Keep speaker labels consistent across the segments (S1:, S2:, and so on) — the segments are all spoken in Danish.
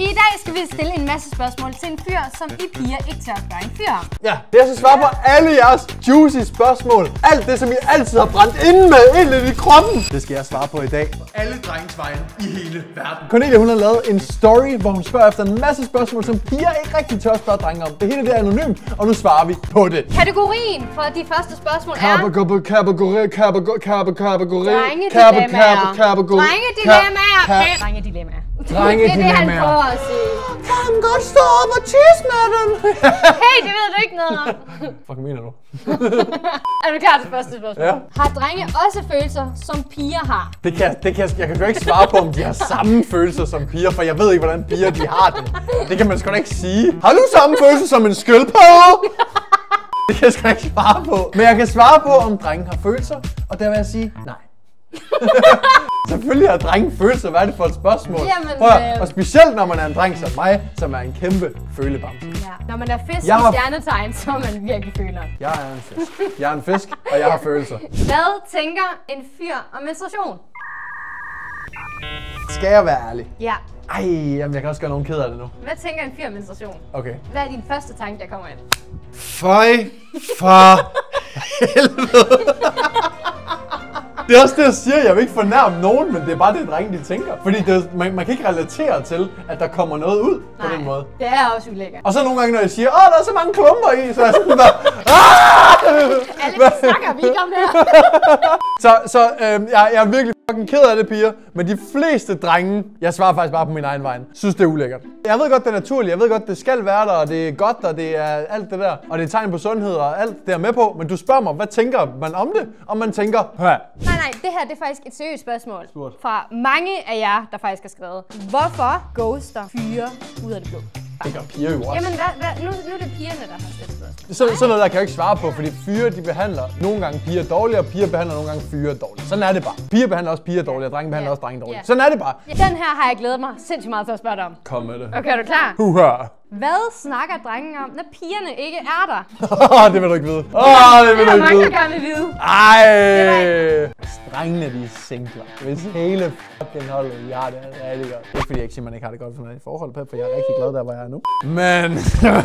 S1: I dag skal vi stille en masse spørgsmål til en fyr, som I piger ikke tør spørge en fyr om.
S2: Ja, jeg skal svare på alle jeres juicy spørgsmål. Alt det, som I altid har brændt inde med, ind i kroppen. Det skal jeg svare på i dag.
S3: Alle drengens vejen i hele verden.
S2: Cornelia, hun har lavet en story, hvor hun spørger efter en masse spørgsmål, som piger ikke rigtig tør spørge drenge om. Det hele det er anonymt, og nu svarer vi på det.
S1: Kategorien for de første spørgsmål er...
S2: Kategori, kategori, kategori, kategori,
S1: Drengedilemmaer. Drengedilemmaer. Drengedilemmaer. Det er det, han prøver at sige.
S2: Kan han godt stå op og tisse med den?
S1: Hey, det ved du ikke noget om.
S2: Fuck, mener du?
S1: Er du klar til første spørgsmål?
S2: Ja.
S1: Har drenge også følelser, som piger har?
S2: Det kan, det kan, jeg kan jo ikke svare på, om de har samme følelser som piger, for jeg ved ikke, hvordan piger de har det. Det kan man sgu da ikke sige. Har du samme følelser som en skildpadde? Det kan jeg sgu ikke svare på. Men jeg kan svare på, om drenge har følelser, og der vil jeg sige nej. Selvfølgelig har drenge følelser. Hvad er det for et spørgsmål?
S1: Jamen,
S2: Prøv, at-
S1: øh.
S2: og specielt når man er en dreng som mig, som er en kæmpe følebamse.
S1: Ja. Når man er fisk
S2: Jeg
S1: i
S2: har-
S1: stjernetegn, så er man virkelig føler.
S2: Jeg er en fisk. Jeg er en fisk, og jeg har følelser.
S1: Hvad tænker en fyr om menstruation?
S2: Skal jeg være ærlig?
S1: Ja.
S2: Ej, jamen, jeg kan også gøre nogen ked af det nu.
S1: Hvad tænker en fyr om menstruation?
S2: Okay.
S1: Hvad er din første tanke, der kommer ind?
S3: Føj for
S2: Det er også det, jeg siger. Jeg vil ikke fornærme nogen, men det er bare det, drenge de tænker. Fordi det, man, man kan ikke relatere til, at der kommer noget ud på den måde.
S1: det er også ulækkert.
S2: Og så nogle gange, når jeg siger, åh, der er så mange klumper i, så er jeg sådan der, "Ah!"
S1: Alle snakker vi ikke om det her.
S2: Så, så øh, jeg, jeg er virkelig fucking ked af det, piger. Men de fleste drenge, jeg svarer faktisk bare på min egen vej, synes det er ulækkert. Jeg ved godt, det er naturligt. Jeg ved godt, det skal være der, og det er godt, og det er alt det der. Og det er tegn på sundhed og alt det er med på. Men du spørger mig, hvad tænker man om det? Og man tænker, Hæ.
S1: Nej, nej, det her det er faktisk et seriøst spørgsmål.
S2: Spurgt.
S1: Fra mange af jer, der faktisk har skrevet. Hvorfor ghoster fyre ud af det blå?
S2: det gør piger jo også.
S1: Jamen, hvad, hvad, nu, nu er det pigerne, der har spørgsmål.
S2: Så, sådan noget der kan jeg ikke svare på, fordi fyre de behandler nogle gange piger dårligt, og piger behandler nogle gange fyre dårligt. Sådan er det bare. Piger behandler også piger dårligt, og drenge behandler
S1: Ja.
S2: også drenge dårligt.
S1: Ja.
S2: Sådan er det bare.
S1: Den her har jeg glædet mig sindssygt meget til at spørge dig om.
S2: Kom med det.
S1: Okay, er du klar?
S2: Huha.
S1: Hvad snakker drengen om, når pigerne ikke er der?
S2: det vil du ikke vide. Åh, oh, det vil
S1: Det
S2: du
S1: er
S2: ikke
S1: mange, der
S2: vide.
S1: gerne vil vide.
S2: Ej! Drengene, de er singler. Hvis hele fucking holdet, jeg har det rigtig godt. Ikke fordi jeg ikke siger, man ikke har det godt for i forhold, Pep, for jeg er rigtig glad der, hvor jeg er nu. Men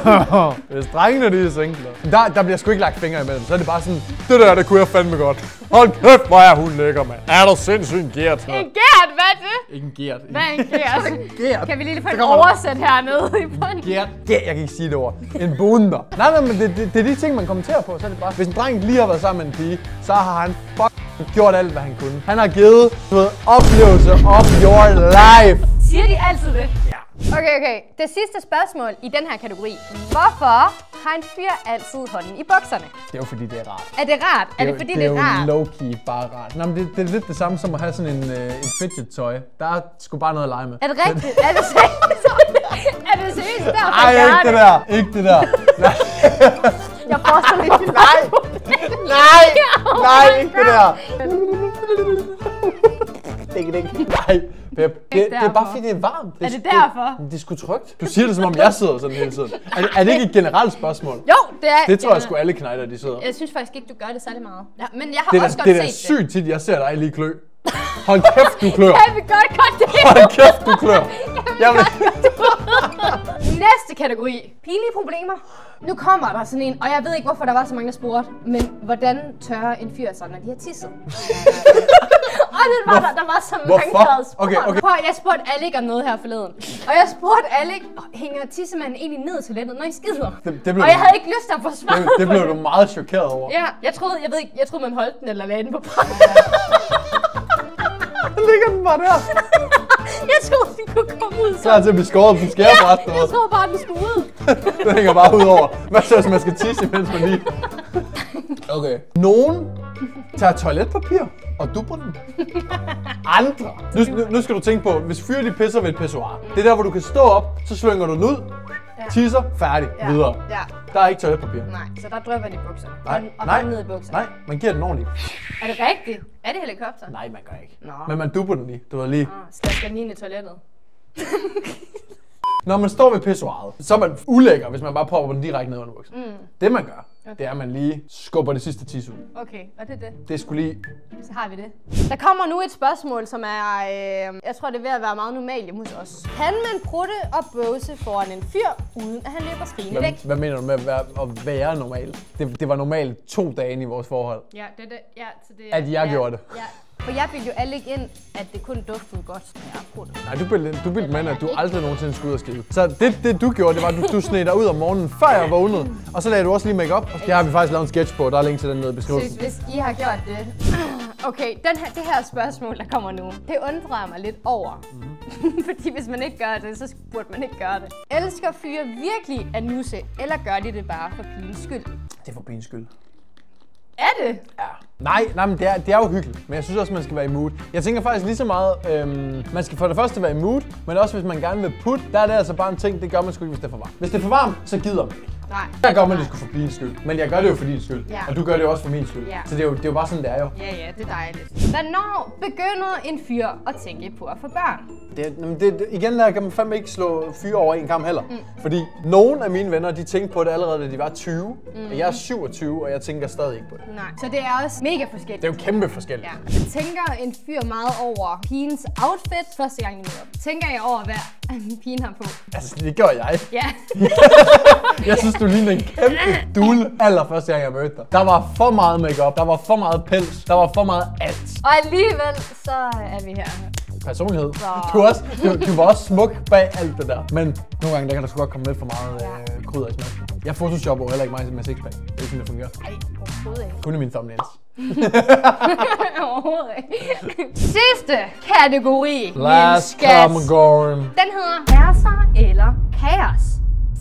S2: hvis drengene, de er singler, der, der bliver sgu ikke lagt fingre imellem. Så er det bare sådan, det der, det kunne jeg fandme godt. Hold kæft, hvor er hun lækker, mand. Er du sindssygt en gært?
S1: En gært, hvad er det?
S2: Ikke en gært.
S1: Hvad er en gært?
S2: gært?
S1: Kan vi lige få en oversæt hernede i bunden?
S2: Gært. Gært, jeg kan ikke sige det ord. En bunder. Nej, nej, men det, det, det, er de ting, man kommenterer på. Så er det bare, hvis en dreng lige har været sammen med en pige, så har han fucking gjort alt, hvad han kunne. Han har givet, du ved, oplevelse of your life.
S1: Siger de altid det? Okay, okay. Det sidste spørgsmål i den her kategori. Hvorfor har en fyr altid hånden i bukserne?
S2: Det er jo fordi, det er rart.
S1: Er det rart? Er det fordi, det er
S2: jo
S1: rart?
S2: low-key bare rart. Nå, men det, det, er lidt det samme som at have sådan en, øh, en fidget toy. Der er sgu bare noget at lege med.
S1: Er det rigtigt? Er det seriøst? er det seriøst derfor,
S2: Ej, ikke det der. Ikke det der. Nej,
S1: Jeg forestiller mig,
S2: nej, nej,
S1: Oh
S2: nej, ikke det der. Ikke det. Nej, Pep, det, det er bare fordi, det er varmt.
S1: Er det derfor?
S2: Det, det er sgu trygt. Du siger det, som om jeg sidder sådan hele tiden. Er, det- er det ikke et generelt spørgsmål?
S1: Jo, det er...
S2: Det tror jeg sgu alle knejder, de sidder.
S1: Jeg synes faktisk ikke, du gør det særlig meget. Ja, men jeg har
S2: Det er,
S1: også
S2: da,
S1: godt
S2: det er
S1: set det.
S2: sygt tit, jeg ser dig lige klø. Hold kæft, du klør.
S1: Jeg vil godt godt det.
S2: Hold kæft, du klør. Jeg vil...
S1: Næste kategori. Pinlige problemer. Nu kommer der sådan en, og jeg ved ikke, hvorfor der var så mange, der spurgte, men hvordan tørrer en fyr sig, når de har tisset? og det var der, der var så mange, der havde spurgt.
S2: Okay, okay.
S1: Prøv, jeg spurgte Alec om noget her forleden. Og jeg spurgte Alec, hænger tissemanden egentlig ned i toilettet, når I skider?
S2: Det, det, blev,
S1: Og jeg havde ikke lyst til at få svar
S2: det, det blev du meget chokeret over.
S1: Ja, jeg troede, jeg ved ikke, jeg troede, man holdt den eller lagde den på brættet.
S2: Ligger den bare der?
S1: jeg troede, den kunne komme ud så.
S2: Klar til at blive skåret på skærebræt. du
S1: Jeg troede bare, den skulle ud.
S2: Den hænger bare ud over. Hvad så, hvis man skal tisse, mens man lige... Okay. Nogen tager toiletpapir og dupper den. Andre. Nu, nu, nu skal du tænke på, hvis fyre de pisser ved et pissoir. Det er der, hvor du kan stå op, så slynger du den ud, tisser, færdig, videre.
S1: Ja.
S2: Der er ikke toiletpapir.
S1: Nej, så der drøber de i bukserne.
S2: Nej,
S1: og, og
S2: nej,
S1: ned i bukserne.
S2: nej, man giver den ordentligt.
S1: Er det rigtigt? Er det helikopter?
S2: Nej, man gør ikke.
S1: Nå.
S2: Men man dupper den lige. Du ved lige.
S1: Ah, Slasker den i toilettet.
S2: Når man står ved pissoiret, så er man ulækker, hvis man bare popper den direkte ned under buksen. Mm. Det man gør,
S1: Okay.
S2: det er, at man lige skubber det sidste tis ud.
S1: Okay, og det er det.
S2: Det skulle lige...
S1: Så har vi det. Der kommer nu et spørgsmål, som er, øh, jeg tror det er ved at være meget normalt hjemme hos os. Kan man prutte og bøvse foran en fyr, uden at han løber skrigende væk?
S2: hvad mener du med at være, at være normal? Det, det var normalt to dage i vores forhold.
S1: Ja, det det. Ja, så det
S2: At jeg
S1: ja,
S2: gjorde det.
S1: Ja. For jeg fik jo alle ikke ind, at det kun duftede godt, når jeg pruttede.
S2: Nej, du bildte, du bildte med, at du aldrig nogensinde skulle ud og skide. Så det, det du gjorde, det var, at du, du sned dig ud om morgenen, før jeg vågnede. Og så lagde du også lige make op. Det har vi faktisk lavet en sketch på, der er link til den nede i beskrivelsen.
S1: hvis I har gjort det. Okay, den her, det her spørgsmål, der kommer nu, det undrer jeg mig lidt over.
S2: Mhm.
S1: Fordi hvis man ikke gør det, så burde man ikke gøre det. Elsker fyre virkelig at nusse, eller gør de det bare for pigens skyld?
S2: Det er for pigens skyld.
S1: Er det?
S2: Ja. Nej, nej, men det er, det er jo hyggeligt. Men jeg synes også, man skal være i mood. Jeg tænker faktisk lige så meget, øhm, man skal for det første være i mood, men også hvis man gerne vil putte, der er det altså bare en ting, det gør man sgu ikke, hvis det er for varmt. Hvis det er for varmt, så gider man ikke.
S1: Nej.
S2: Der gør man det sgu for pigens skyld. Men jeg gør det jo for din skyld.
S1: Ja.
S2: Og du gør det jo også for min skyld.
S1: Ja.
S2: Så det er, jo, det er jo bare sådan, det er jo.
S1: Ja, ja, det er dejligt. Hvornår begynder en fyr at tænke på at få børn?
S2: Det, jamen, det, igen der kan man fandme ikke slå fyre over en kamp heller. Mm. Fordi nogle af mine venner, de tænkte på det allerede, da de var 20. Mm. Og jeg er 27, og jeg tænker stadig ikke på det.
S1: Nej. Så det er også mega forskelligt.
S2: Det er jo kæmpe forskelligt.
S1: Ja. Tænker en fyr meget over pigens outfit første gang, I møder op? Tænker jeg over, hvad pigen har på?
S2: Altså, det gør jeg.
S1: Ja.
S2: Jeg synes, du ligner en kæmpe dul allerførste gang, jeg mødte dig. Der var for meget makeup, der var for meget pels, der var for meget alt.
S1: Og alligevel, så er vi her.
S2: Personlighed. Du, er også, du, du var også smuk bag alt det der. Men nogle gange, der kan der sgu godt komme lidt for meget øh, krydder i smagen. Jeg photoshopper heller ikke mig med sixpack. Det er ikke sådan, det fungerer.
S1: Ej, overhovedet ikke.
S2: Kun i mine thumbnails.
S1: overhovedet ikke. Sidste kategori,
S2: Last going.
S1: Den hedder kærester eller kaos.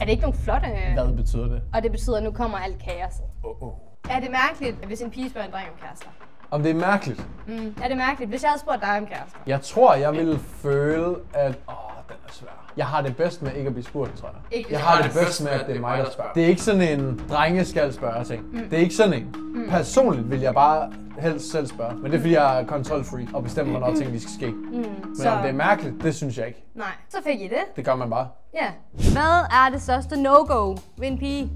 S1: Er det ikke nogen flotte...
S2: Hvad betyder det?
S1: Og det betyder, at nu kommer alt kaos.
S2: Oh, oh.
S1: Er det mærkeligt, hvis en pige spørger en dreng om kærester?
S2: Om det er mærkeligt?
S1: Mm. Er det mærkeligt, hvis jeg havde spurgt dig om kærester?
S2: Jeg tror, jeg ville føle, at... Åh, den er svær. Jeg har det bedst med ikke at blive spurgt, tror jeg.
S1: Ikke
S2: jeg har det bedst med, at det er mig, der spørger. Det er ikke sådan en drenge skal spørge ting.
S1: Mm.
S2: Det er ikke sådan en. Personligt vil jeg bare helst selv spørge. Men det er fordi, jeg er kontrolfreak og bestemmer, hvornår ting de skal ske. Men
S1: Så-
S2: om det er mærkeligt, det synes jeg ikke.
S1: Nej. Så fik I det.
S2: Det gør man bare.
S1: Ja. Hvad er det største no-go ved en pige?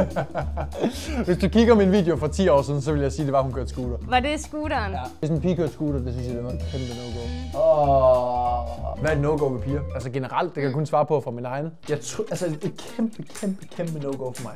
S2: Hvis du kigger min video fra 10 år siden, så vil jeg sige, at det var, at hun kørte scooter.
S1: Var det scooteren?
S2: Ja. Hvis en pige kørte scooter, det synes jeg, det var en kæmpe no-go. Oh. Hvad er et no-go ved piger? Altså generelt, det kan jeg kun svare på fra min egen. Jeg tror, altså et kæmpe, kæmpe, kæmpe no-go for mig,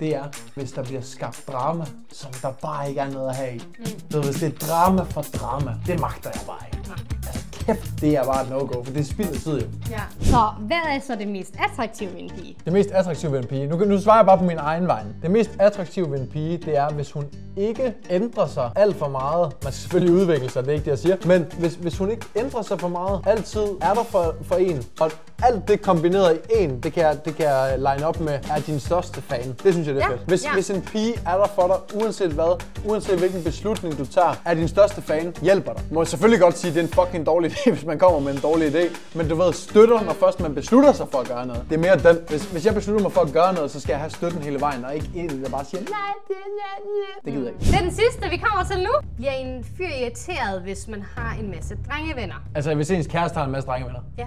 S2: det er, hvis der bliver skabt drama, som der bare ikke er noget at have i. Mm. Så hvis det er drama for drama, det magter jeg bare ikke. Altså kæft, det er bare et no-go, for det er spild af tid jo.
S1: Ja. Så hvad er så det mest attraktive ved en pige?
S2: Det mest attraktive ved en pige, nu, nu svarer jeg bare på min egen vej. Det mest attraktive ved en pige, det er, hvis hun ikke ændrer sig alt for meget. Man skal selvfølgelig udvikle sig, det er ikke det, jeg siger. Men hvis, hvis hun ikke ændrer sig for meget, altid er der for, for en. Og alt det kombineret i en, det kan, jeg, det kan jeg line op med, er din største fan. Det synes jeg, det er
S1: Ja,
S2: fedt. Hvis,
S1: ja.
S2: hvis en pige er der for dig, uanset hvad, uanset hvilken beslutning du tager, er din største fan, hjælper dig. Må jeg selvfølgelig godt sige, at det er en fucking dårlig idé, hvis man kommer med en dårlig idé. Men du ved, støtter, når først man beslutter sig for at gøre noget. Det er mere den, hvis, hvis jeg beslutter mig for at gøre noget, så skal jeg have støtten hele vejen, og ikke en, der bare siger, nej, det, det, det gider jeg ikke.
S1: Det er den sidste, vi kommer til nu. Bliver en fyr irriteret, hvis man har en masse drengevenner?
S2: Altså, hvis ens kæreste har en masse drengevenner.
S1: Ja.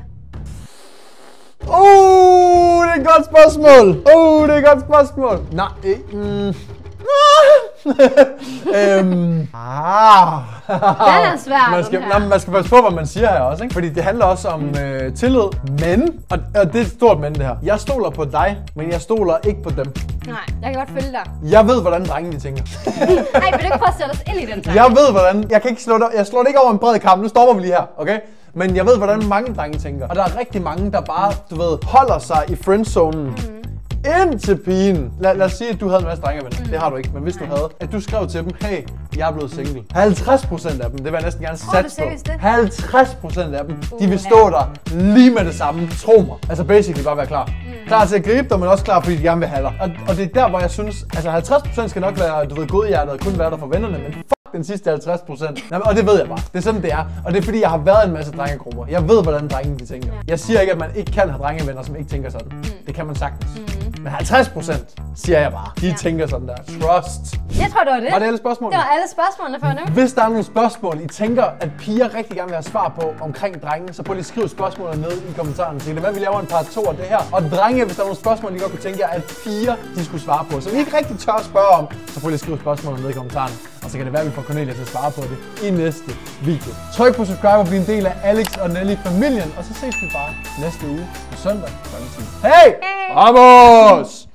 S2: Det et godt spørgsmål. Uh, det er et godt spørgsmål. Nej, øh, mm. øhm, ah.
S1: Den er svær,
S2: man
S1: den
S2: skal,
S1: her.
S2: nej, man skal passe på, hvad man siger her også, ikke? Fordi det handler også om øh, tillid. Men, og, og det er et stort men det her. Jeg stoler på dig, men jeg stoler ikke på dem.
S1: Nej, jeg kan godt følge dig.
S2: Jeg ved, hvordan drengene tænker.
S1: Ej, vil du ikke prøve at sætte os ind i den tanke?
S2: Jeg ved, hvordan... Jeg kan ikke slå det, jeg slår det ikke over en bred kamp. Nu stopper vi lige her, okay? Men jeg ved, hvordan mange drenge tænker. Og der er rigtig mange, der bare, du ved, holder sig i friendzonen. Mm. Ind til pigen. Lad, lad os sige, at du havde en masse drengevenner. Mm. Det har du ikke, men hvis du havde. At du skrev til dem, hey, jeg er blevet single. 50% af dem, det vil jeg næsten gerne satse på.
S1: seriøst det?
S2: 50% af dem, de vil
S1: Uha.
S2: stå der lige med det samme. Tro mig. Altså basically bare være klar. Mm. Klar til at gribe dig, men også klar, fordi de gerne vil have dig. Og, og det er der, hvor jeg synes, altså 50% skal nok være, du ved, godhjertet og kun være der for vennerne, men den sidste 50 procent. Og det ved jeg bare. Det er sådan, det er. Og det er fordi, jeg har været i en masse drengegrupper. Jeg ved, hvordan drengene de tænker. Jeg siger ikke, at man ikke kan have drengevenner, som ikke tænker sådan. Det kan man sagtens. Men 50 procent, siger jeg bare, de
S1: Ja.
S2: tænker sådan der. Trust.
S1: Jeg tror, det var det.
S2: Var det alle spørgsmålene?
S1: Det var alle spørgsmålene for nu.
S2: Hvis der er nogle spørgsmål, I tænker, at piger rigtig gerne vil have svar på omkring drenge, så prøv lige at skrive spørgsmålene ned i kommentarerne. Så det kan være, vi laver en part 2 af det her. Og drenge, hvis der er nogle spørgsmål, I godt kunne tænke jer, at piger de skulle svare på, som I ikke rigtig tør at spørge om, så prøv lige at skrive spørgsmålene ned i kommentarerne. Så kan det være, at vi får Cornelia til at svare på det i næste video. Tryk på subscribe og bliv en del af Alex og Nelly familien, og så ses vi bare næste uge på søndag kl. 10. Hey!
S1: Hey!
S2: Vamos!